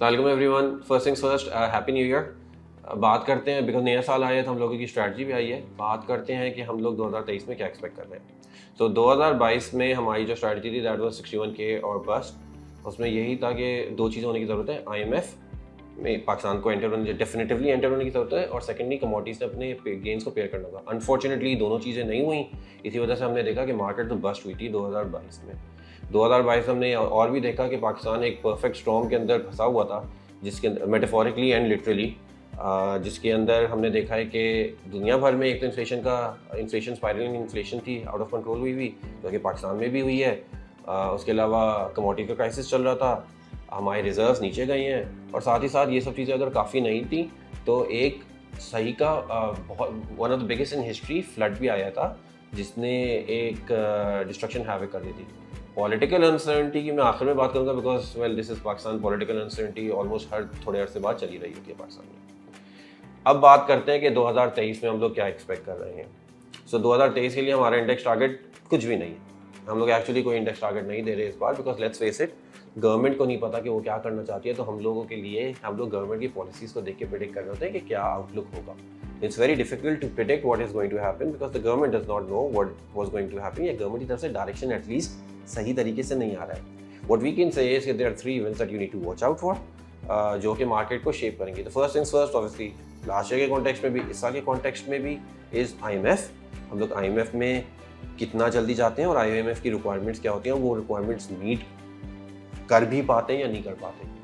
Welcome everyone first things first happy new year बात करते हैं बिकॉज़ नया साल आया तो हम लोगों की स्ट्रैटी भी आई है। बात करते हैं कि हम लोग 2023 में क्या एक्सपेक्ट कर रहे हैं। तो so, 2022 में हमारी जो स्ट्रैटी थी दैट वाज 61 के और बस उसमें यही था कि दो चीज़ें होने की ज़रूरत है आईएमएफ में पाकिस्तान को एंटर होने डेफिनेटली एंटर होने की ज़रूरत है और सेकेंडली कमोडिटीज़ ने अपने गेंस को पेयर करना था अनफॉर्चुनेटली दोनों चीज़ें नहीं हुई इसी वजह से हमने देखा कि मार्केट तो बस्ट हुई थी 2022 में। 2022 हमने और भी देखा कि पाकिस्तान एक परफेक्ट स्ट्रॉम के अंदर फंसा हुआ था, जिसके अंदर मेटाफोरिकली एंड लिटरली जिसके अंदर हमने देखा है कि दुनिया भर में एक तो इन्फ्लेशन का इन्फ्लेशन स्पायरलिंग इन्फ्लेशन थी आउट ऑफ़ कंट्रोल हुई हुई जो कि पाकिस्तान में भी हुई है। उसके अलावा कमोडिटी का क्राइसिस चल रहा था, हमारे रिजर्व्स नीचे गए हैं, और साथ ही साथ ये सब चीज़ें अगर काफ़ी नहीं थी तो एक सही का बहुत one of the biggest in history flood भी आया था, जिसने एक डिस्ट्रक्शन हैवे कर दी थी। पॉलिटिकल अनसर्टनिटी की मैं आखिर में बात करूँगा because well this is Pakistan political uncertainty almost हर थोड़े अरसे बाद चली रही होती है पाकिस्तान में। अब बात करते हैं कि 2023 में हम लोग क्या एक्सपेक्ट कर रहे हैं। सो so, 2023 के लिए हमारा इंडेक्स टारगेट कुछ भी नहीं है। हम लोग एक्चुअली कोई इंडेक्स टारगेट नहीं दे रहे इस बार because let's face it government को नहीं पता कि वो क्या करना चाहती है। तो हम लोगों के लिए हम लोग गवर्नमेंट की पॉलिसीज़ को देख के प्रिडिक्ट कर रहे होते हैं कि क्या आउटलुक होगा। It's very difficult to predict what is going to happen because the government does not know what was going to happen या गवर्नमेंट की तरफ़ से डायरेक्शन एटलीस्ट सही तरीके से नहीं आ रहा है। What we can say there three events that you need to watch out for जो कि मार्केट को शेप करेंगे। तो first things first obviously last year के कॉन्टेक्स्ट में भी इस साल के कॉन्टेक्स्ट में भी इज़ आई एम एफ़ हम लोग आई एम एफ़ में कितना जल्दी जाते हैं और आई एम एफ़ की रिक्वायरमेंट्स क्या होती हैं, वो रिक्वायरमेंट्स मीट कर भी पाते हैं या नहीं कर पाते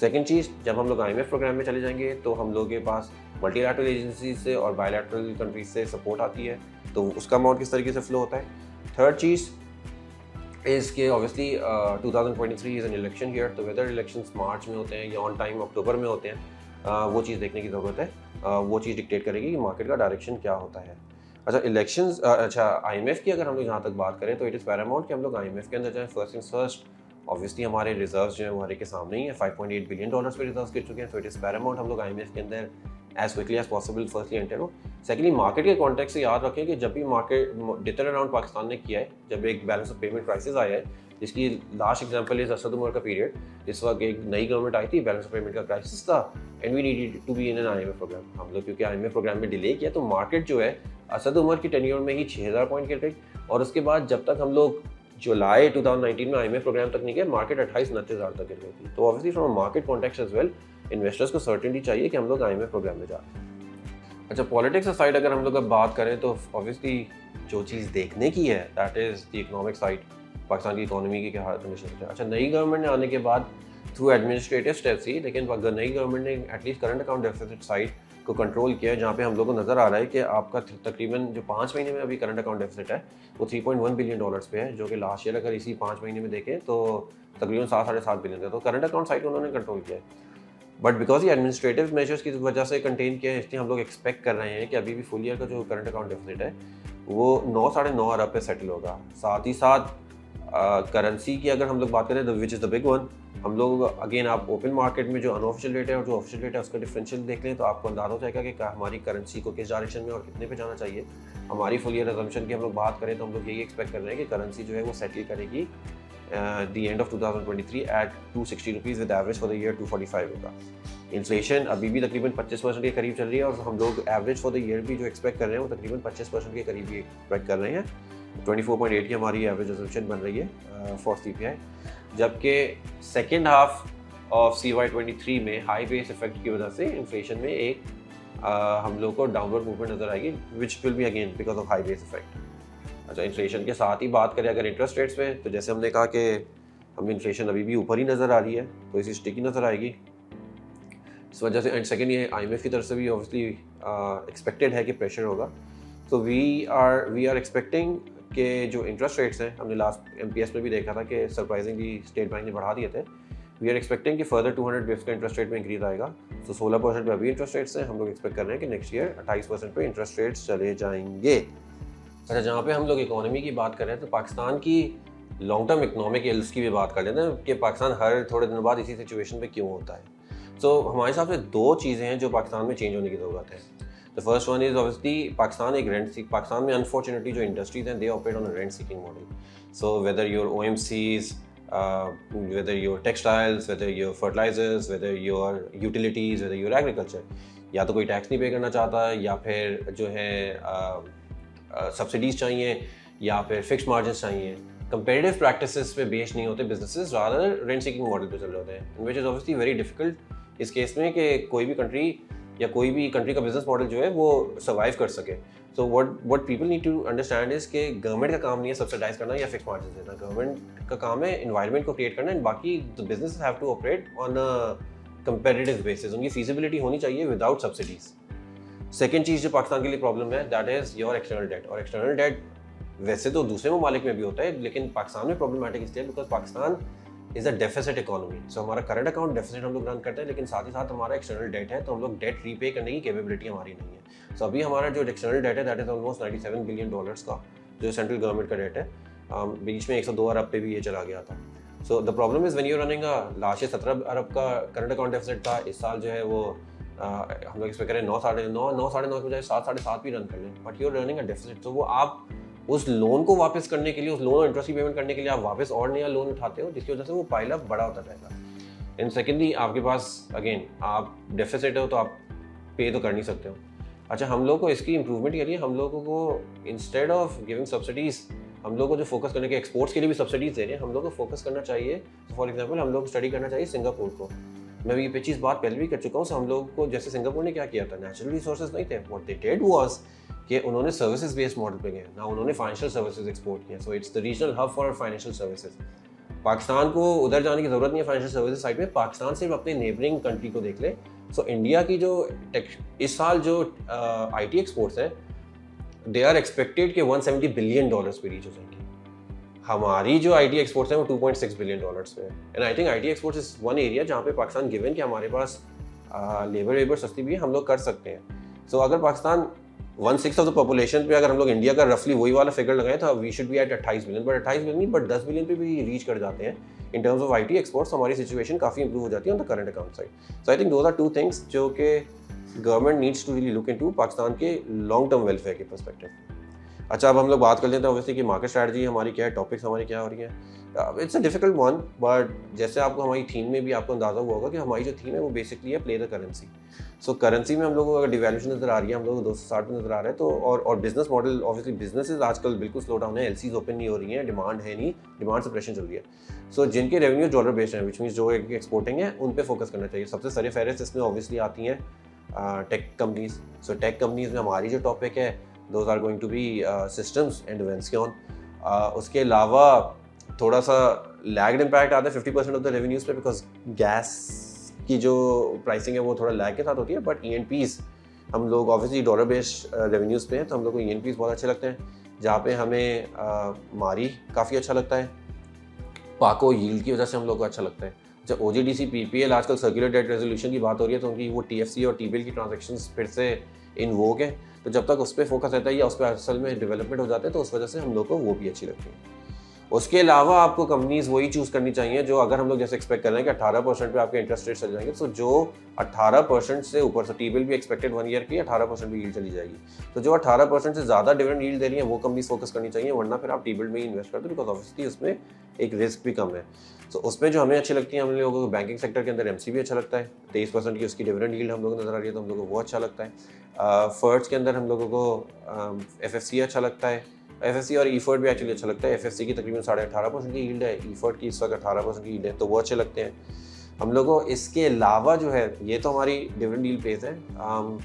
सेकेंड चीज़, जब हम लोग आई एम एफ़ प्रोग्राम में चले जाएँगे तो हम लोग के पास मल्टीलैटरल एजेंसी से और बायोलैटरल कंट्रीज़ से सपोर्ट आती है तो उसका अमाउंट किस तरीके से फ्लो होता है? थर्ड चीज़ इज़ के obviously two thousand twenty three is an election here तो वेदर इलेक्शन मार्च में होते हैं या ऑन टाइम अक्टूबर में होते हैं uh, वो चीज़ देखने की ज़रूरत है। Uh, वो चीज़ डिक्टेट करेगी कि मार्केट का डायरेक्शन क्या होता है। अच्छा इलेक्शन uh, अच्छा आईएमएफ की अगर हम लोग यहाँ तक बात करें तो इट इज़ पैरामाउंट कि हम लोग आईएमएफ के अंदर जाए फ़र्स्ट इन फ़र्स्ट ऑब्वियसली हमारे रिज़र्व जो है हमारे के सामने ही है। 5.8 बिलियन डॉलर्स पे रिज़र्व गिर चुके हैं तो इट इज़ पैरामाउंट हम लोग आईएमएफ के अंदर as quickly as possible firstly enter हो। सेकेंडली मार्केट के कॉन्टेक्ट से याद रखें कि जब भी मार्केट डिटर अराउंड पाकिस्तान ने किया है, जब एक बैलेंस ऑफ़ पेमेंट क्राइसिस आया है, जिसकी last example is Asad Umar का पीरियड इस वक्त एक नई गवर्नमेंट आई थी बैलेंस ऑफ़ पेमेंट का क्राइसिस था and we needed to be in an I programme हम लोग, क्योंकि आई एम प्रोग्राम में डिले किया तो मार्केट जो है, असद उमर की टेन्योर में ही छः हज़ार पॉइंट गिर गई, और उसके बाद जब तक हम लोग जुलाई 2019 में आई प्रोग्राम तक नहीं गए मार्केट अट्ठाईस, उनतीस हज़ार तक गिर गई थी। तो obviously from market contact as well investors को सर्टेनिटी चाहिए कि हम लोग आई प्रोग्राम में जा रहे हैं। अच्छा पॉलिटिक्स साइड अगर हम लोग अब बात करें तो ऑब्वियसली जो चीज़ देखने की है that is the economic side Pakistan की इकोनॉमी की क्या हालत कंडीशन है। अच्छा नई गवर्नमेंट ने आने के बाद थ्रू एडमिनिस्ट्रेटिव स्टेप्स ही, लेकिन नई गवर्नमेंट ने at least current account deficit side को कंट्रोल किया है, जहाँ पे हम लोग को नज़र आ रहा है कि आपका तकरीबन जो पाँच महीने में अभी करंट अकाउंट डेफिसिट है, वो 3.1 बिलियन डॉलर्स पे है, जो कि लास्ट ईयर अगर इसी पाँच महीने में देखें तो तकरीबन सात, साढ़े सात बिलियन था तो करंट अकाउंट साइड उन्होंने कंट्रोल किया है। बट बिकॉज़ ये एडमिनिस्ट्रेटिव मेजर्स की वजह से कंटेन किया है, इसलिए हम लोग एक्सपेक्ट कर रहे हैं कि अभी भी फुल ईयर का जो करंट अकाउंट डेफिसिट है, वो नौ, साढ़े नौ अरब पे सेटल होगा। साथ ही साथ करेंसी की अगर हम लोग बात करें which is the big one हम लोग अगेन आप ओपन मार्केट में जो अनऑफिशियल रेट है और जो ऑफिशियल रेट है, उसका डिफरेंशियल देख लें तो आपको अंदाज़ा हो जाएगा कि हमारी करेंसी को किस डायरेक्शन में और कितने पे जाना चाहिए। हमारी फुल ईयर रिजम्पन की हम लोग बात करें तो हम लोग यही एक्सपेक्ट कर रहे हैं कि करेंसी जो है वो सेटल करेगी the end of 2023 at 260 rupees with average for the year 245 होगा। इन्फ्लेशन अभी भी तकरीबन 25 परसेंट के करीब चल रही है और हम लोग एवरेज फॉर द ईयर भी जो एक्सपेक्ट कर रहे हैं वो तकरीबन 25 परसेंट के करीब ही एक्सपेक्ट कर रहे हैं। 24.8 की हमारी एवरेज एजम्पशन बन रही है फॉर सी पी आई जबकि second half of C Y twenty three में हाई बेस इफ़ेक्ट की वजह से इन्फ्लेशन में एक uh, हम लोग को डाउनवर्ड मूवमेंट नज़र आएगी which will be again because of high base effect अच्छा इन्फ्लेशन के साथ ही बात करें अगर इंटरेस्ट रेट्स में तो जैसे हमने कहा कि हमें इन्फ्लेशन अभी भी ऊपर ही नज़र आ रही है तो इसी स्टिकी नज़र आएगी। इस वजह से एंड सेकेंड ये आईएमएफ की तरफ़ से भी ऑब्वियसली एक्सपेक्टेड uh, है कि प्रेशर होगा। तो we are we are expecting के जो इंटरेस्ट रेट्स हैं हमने लास्ट एमपीएस में भी देखा था कि सरप्राइजिंगली स्टेट बैंक ने बढ़ा दिए थे। वी आर एक्सपेक्टिंग कि फर्दर 200 हंड्रेड का इंटरेस्ट रेट में इंक्रीज आएगा। तो 16 परसेंट पे अभी इंटरेस्ट रेट्स हैं। हम लोग एक्सपेक्ट कर रहे हैं कि नेक्स्ट ईयर 28 परसेंट पर इंटरेस्ट रेट्स चले जाएँगे। अच्छा जहाँ पे हम लोग इकोनॉमी की बात कर रहे हैं तो पाकिस्तान की लॉन्ग टर्म इकोनॉमिक एल्स की भी बात कर लेते हैं कि पाकिस्तान हर थोड़े दिनों बाद इसी सिचुएशन पे क्यों होता है। तो so, हमारे हिसाब से दो चीज़ें हैं जो पाकिस्तान में चेंज होने की ज़रूरत है। The first one is obviously Pakistan एक रेंट सीक पाकिस्तान में अनफॉर्चुनेटली जो इंडस्ट्रीज़ हैं they operate on rent seeking model so whether your O M Cs whether you're textiles, whether you're fertilizers, whether you're utilities, whether you're agriculture. या तो कोई tax नहीं पे करना चाहता या फिर जो है सब्सिडीज चाहिए या फिर फिक्स मार्जिन चाहिए कंपेरेटिव प्रैक्टिस पे बेस्ड नहीं होते businesses rather rent seeking model पे चल रहे होते हैं which is obviously very difficult इस केस में कि कोई भी कंट्री या कोई भी कंट्री का बिज़नेस मॉडल जो है, वो सर्वाइव कर सके। So what what people need to understand is कि गवर्नमेंट का काम नहीं है सब्सिडाइज करना या फिक्स मार्जिन देना। गवर्नमेंट का काम है इन्वायरमेंट को क्रिएट करना एंड बाकी the business have to operate on comparative basis उनकी फीजिबिलिटी होनी चाहिए विदाउट सब्सिडीज सेकेंड चीज़ जो पाकिस्तान के लिए प्रॉब्लम है that is your external debt और एक्सटर्नल डेट वैसे तो दूसरे ममालिक में भी होता है, लेकिन पाकिस्तान में प्रॉब्लमेटिक इसलिए because Pakistan is a deficit economy so हमारा करंट अकाउंट डेफिसिट हम लोग रन करते हैं लेकिन साथ ही साथ हमारा एक्सटर्नल डेट है तो हम लोग डेट रीपे करने की कैपेबिलिटी हमारी नहीं है। सो so अभी हमारा जो एक्सटर्नल डेट है that is almost ninety seven billion dollars का जो सेंट्रल गवर्नमेंट का डेट है। Um, बीच में एक सौ दो अरब पे भी ये चला गया था। So the problem is when you running last year सत्रह अरब का करंट अकाउंट डेफिसिट था इस साल जो है वो हम लोग एक्सपेक्ट करें नौ साढ़े नौ नौ साढ़े नौ के बजाय सात साढ़े सात भी रन कर लें। बट यूर रनिंग डेफिसिट तो वो आप उस लोन को वापस करने के लिए, उस लोन इंटरेस्ट की पेमेंट करने के लिए आप वापस और नया लोन उठाते हो, जिसकी वजह से वो पाइल अप बड़ा होता जाएगा। एंड सेकेंडली आपके पास अगेन आप डेफिसिट हो तो आप पे तो कर नहीं सकते हो। अच्छा हम लोग को इसकी इंप्रूवमेंट के लिए हम लोगों को इंस्टेड ऑफ़ गिविंग सब्सिडीज़ हम लोग को जो फोकस करने के एक्सपोर्ट्स के लिए भी सब्सिडीज दे रहे हैं, हम लोग को फोकस करना चाहिए। फॉर एग्ज़ाम्पल हम लोग स्टडी करना चाहिए सिंगापुर को। मैं भी ये पच्चीस बात पहले भी कर चुका हूँ हम लोग को जैसे सिंगापुर ने क्या किया था? नेचुरल रिसोर्सेज नहीं थे वॉट दे डेड वॉज़ कि उन्होंने सर्विसेज़ बेस्ड मॉडल पे गए ना उन्होंने फाइनेंशियल सर्विसेज़ एक्सपोर्ट किया। So it's the regional hub for financial services Pakistan को उधर जाने की ज़रूरत नहीं है फाइनेंशियल सर्विसेज़ साइड में। पाकिस्तान सिर्फ़ अपने नेबरिंग कंट्री को देख ले। सो so, इंडिया की जो इस साल जो आई टी एक्सपोर्ट्स है दे आर एक्सपेक्टेड कि 170 बिलियन डॉलर्स पे रीच हो जाएँगे। हमारी जो आई टी एक्सपोर्ट्स है वो 2.6 बिलियन डॉलर्स पे and I think I T exports is one area जहाँ पे पाकिस्तान गिवन कि हमारे पास लेबर वेबर सस्ती भी है हम लोग कर सकते हैं। सो so, अगर Pakistan one six of the population पे अगर हम लोग इंडिया का रफली वही वाला फिगर लगाए तो वी शुड बी एट अट्ठाईस मिलियन बट अट्ठाईस मिलियन बट दस मिलियन पे भी रीच कर जाते हैं in terms of I T exports हमारी सिचुएशन काफ़ी इंप्रूव हो जाती है on the current account side so I think दो आर टू थिंग्स जो कि government needs to really look into Pakistan के लॉन्ग टर्म वेलफेयर के परस्पेक्टिव अच्छा अब हम लोग बात कर लेते हैं ऑब्वियसली कि मार्केट स्ट्रैटेजी हमारी क्या है टॉपिक्स हमारी क्या हो रही है। It's a difficult one but जैसे आपको हमारी थीम में भी आपको अंदाज़ा हुआ होगा कि हमारी जो थीम है वो बेसिकली है play the currency so currency में हम लोगों को अगर डिवेल्यूशन नज़र आ रही है हम लोग को दो सौ साठ में नज़र आ रहे हैं तो और और बिज़नेस मॉडल ऑब्वियसली बिज़नेस आजकल बिल्कुल स्लो डाउन है एल ओपन नहीं हो रही है डिमांड है नहीं डिमांड सप्रेशन चल रही है। सो so, जिनके रेवेन्यू डॉलर बेस्ड हैं विच मीन जो एक्सपोर्टिंग है उन पर फोकस करना चाहिए। सबसे सारे फेरिस इसमें ऑब्वियसली आती हैं tech companies so tech companies में हमारी जो टॉपिक है those are going to be systems and वेंसक्योन उसके अलावा थोड़ा सा लैग्ड इम्पैक्ट आता है fifty percent of the revenues पे बिकॉज़ गैस की जो प्राइसिंग है वो थोड़ा लैग के साथ होती है बट ई एन पीज हम लोग ऑब्वियसली डॉलर बेस्ड रेवेन्यूज़ पे हैं तो हम लोग को ई एन पीज बहुत अच्छे लगते हैं जहाँ पे हमें uh, मारी काफ़ी अच्छा लगता है पाको यील्ड की वजह से हम लोग को अच्छा लगता है जब O G D C P P L आजकल सर्कुलर डेट रेजोल्यूशन की बात हो रही है तो उनकी वो टी एफ़ सी और टी बिल की ट्रांजेक्शन फिर से इन वोग है तो जब तक उस पर फोकस रहता है या उस पर असल में डेवलपमेंट हो जाते हैं तो उस वजह से हम लोग को वो भी अच्छी लगती है। उसके अलावा आपको कंपनीज़ वही चूज़ करनी चाहिए जो अगर हम लोग जैसे एक्सपेक्ट कर रहे हैं कि 18 परसेंट पे आपके इंटरेस्ट रेट चल जाएँगे तो जो 18 परसेंट से ऊपर से टी बिल भी एक्सपेक्टेड वन ईयर की 18 परसेंट भी चली जाएगी। तो जो 18 परसेंट से ज़्यादा डिविडेंड यील्ड दे रही है, वो कंपनीज़ फोकस करनी चाहिए, वरना फिर आप टी बिल में इन्वेस्ट करते हो बिकॉज़ ऑब्वियसली उसमें एक रिस्क भी कम है। तो उसमें जो हमें अच्छी लगती है, हम लोगों को बैंकिंग सेक्टर के अंदर एम भी अच्छा लगता है, तेईस परसेंट की उसकी डिविडेंड यील्ड हम लोगों को नज़र आ रही है तो हम लोगों को वो अच्छा लगता है। फर्ट्स के अंदर हम लोगों को एफएफसी अच्छा लगता है। एफ़ और ई भी एक्चुअली अच्छा लगता है। एफ़ की तकरीबन साढ़े अठारह परसेंट की ईल्ड है ई की इस वक्त अठारह परसेंट की ईल्ड है तो वो अच्छे लगते हैं। हम लोगों इसके अलावा जो है ये तो हमारी डिफरेंट डील पेज है। Um,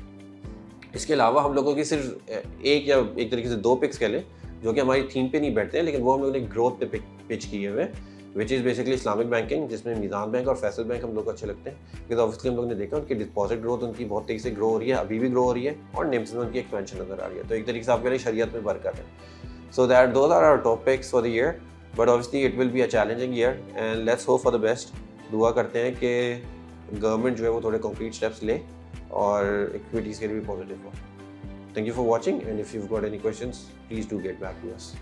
इसके अलावा हम लोगों की सिर्फ़ एक या एक तरीके से दो पिक्स कह लें जो कि हमारी थीम पे नहीं बैठते हैं लेकिन वो हम लोगों ने ग्रोथ पे पिच किए हुए which is basically Islamic banking जिसमें मीज़ान बैंक और फैसल बैंक हम लोग को अच्छे लगते हैं। बिकॉज़ ऑब्वियसली हम लोग ने देखा उनकी डिपॉजिट ग्रोथ उनकी बहुत तेज़ी से ग्रो हो रही है अभी भी ग्रो हो रही है और निम्स में उनकी एक्सपेंशन नज़र आ रही है। तो एक तरीके से आपके लिए शरीयत में बरकत है। So that those are our topics for the year. But obviously it will be a challenging year and let's hope for the best. दुआ करते हैं कि गवर्नमेंट जो है वो थोड़े कंक्रीट स्टेप्स ले और इक्विटीज़ के लिए भी पॉजिटिव हो thank you for watching and if you got any questions please do get back to us